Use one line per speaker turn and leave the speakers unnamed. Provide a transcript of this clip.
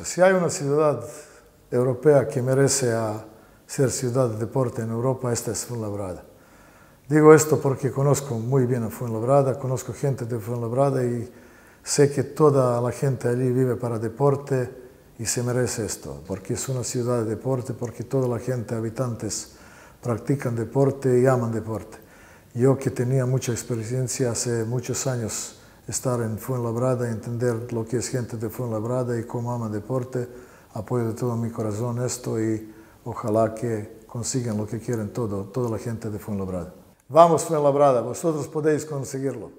cosa. Si hay una ciudad europea que merece a ser ciudad de deporte en Europa, esta es Fuenlabrada. Digo esto porque conozco muy bien a Fuenlabrada, conozco gente de Fuenlabrada y sé que toda la gente allí vive para deporte y se merece esto, porque es una ciudad de deporte, porque toda la gente, habitantes, practican deporte y aman deporte. Yo que tenía mucha experiencia hace muchos años estar en Fuenlabrada, entender lo que es gente de Fuenlabrada y cómo ama deporte, apoyo de todo mi corazón esto y ojalá que consigan lo que quieren todo, toda la gente de Fuenlabrada. Vamos Fuenlabrada, vosotros podéis conseguirlo.